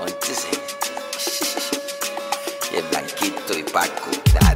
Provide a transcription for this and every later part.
Entonces, y el blanquito y Paco, claro.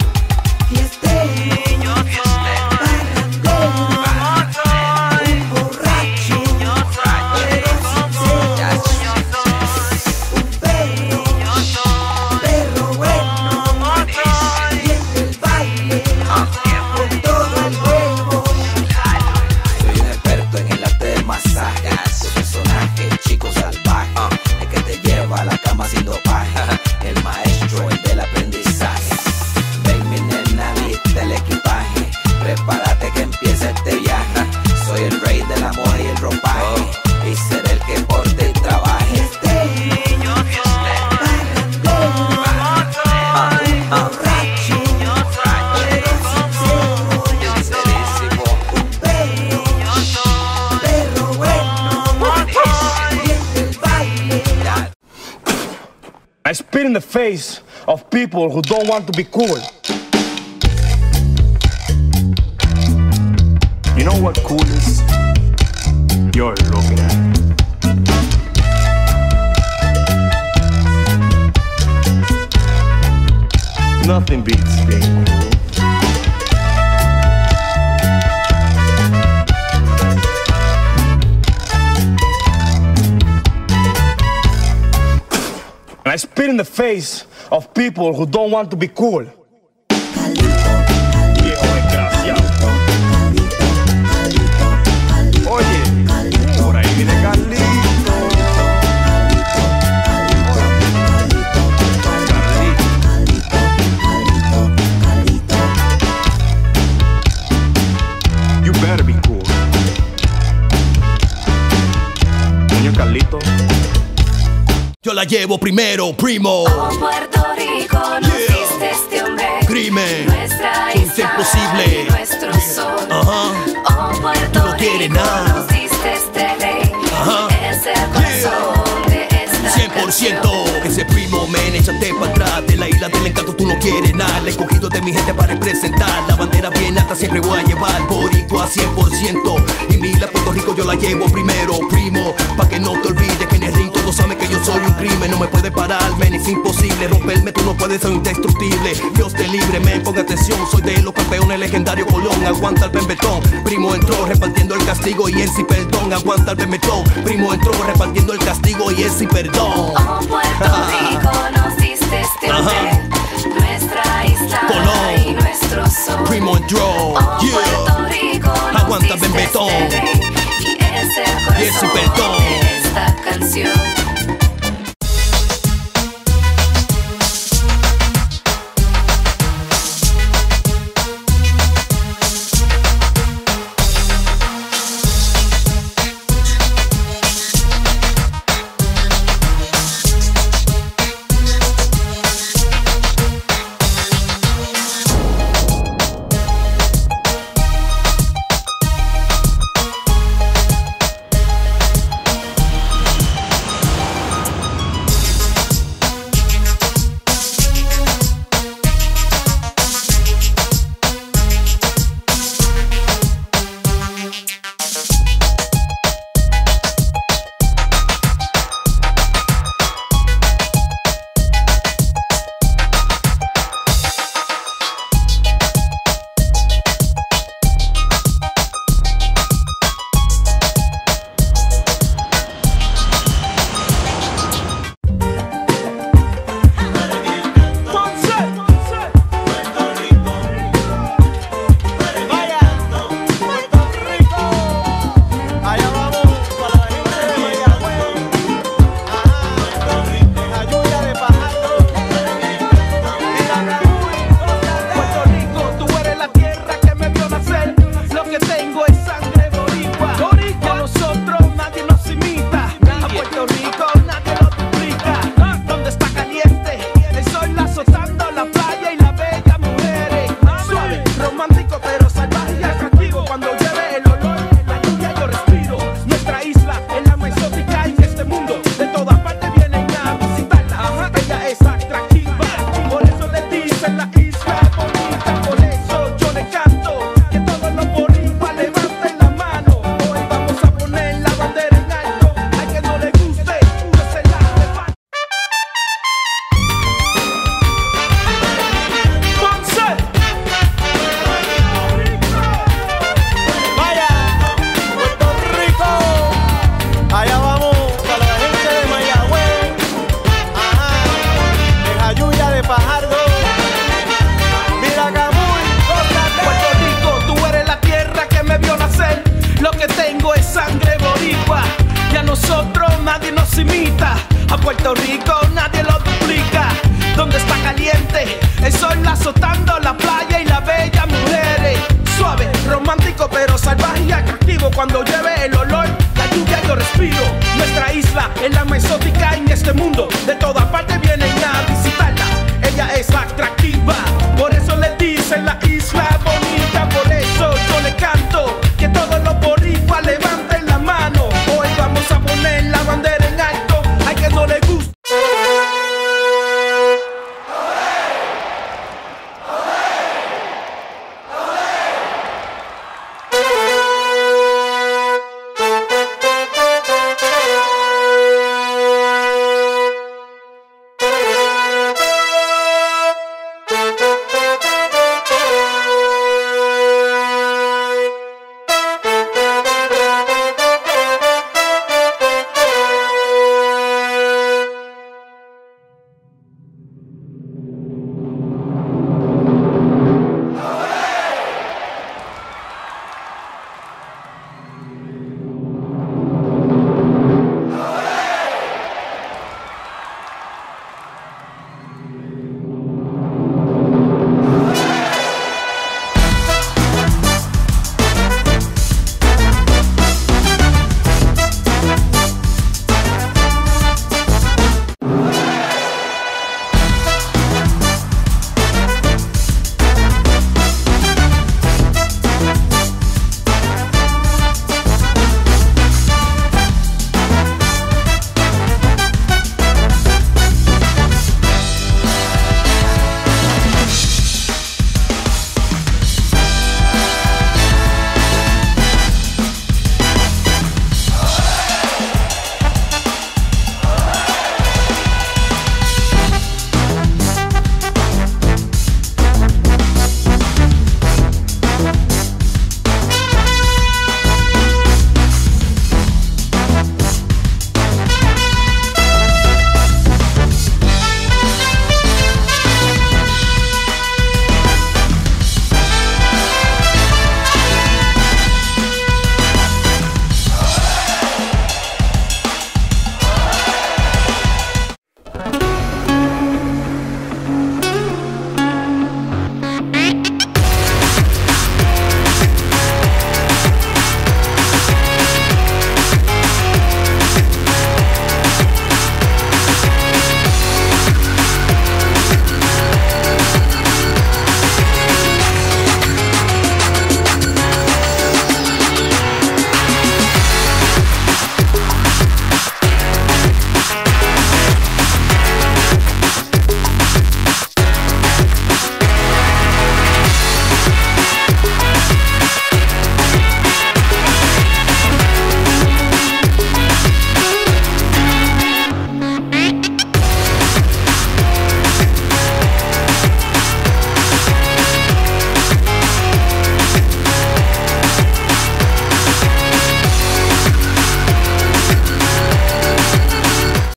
In the face of people who don't want to be cool. You know what cool is? You're looking at. Nothing beats being cool. Spit in the face of people who don't want to be cool. Oye, por ahí viene Carlito. Yo la llevo primero, primo. Oh, Puerto Rico, nos Yeah. diste este hombre. Crimen. Nuestra isla imposible. nuestro sol. Ajá. Oh, Puerto No Rico, nada. nos diste este rey. Ajá. Es el corazón de esta 100% Ese primo, men, échate para atrás De la isla del encanto tú no quieres nada Le he cogido de mi gente para representar La bandera bien alta siempre voy a llevar Boricua 100% Y mira Puerto Rico yo la llevo primero, primo Pa' que no te olvides soy un crimen No me puedes parar, men, es imposible Romperme tú no puedes ser indestructible. Dios te libre, men, ponga atención Soy de los campeones legendario Colón Aguanta el pembetón. Primo entró repartiendo el castigo y en sí perdón Aguanta el pembetón. Primo entró repartiendo el castigo y en sí perdón. Oh, Puerto Rico, nos diste este